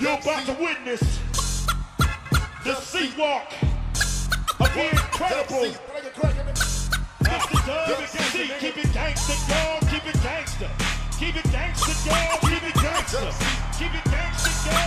You're about to witness the C-walk of the incredible. Keep it gangster, dog, keep it gangster. Keep it gangster, dog, keep it gangster. Keep it gangster, dog.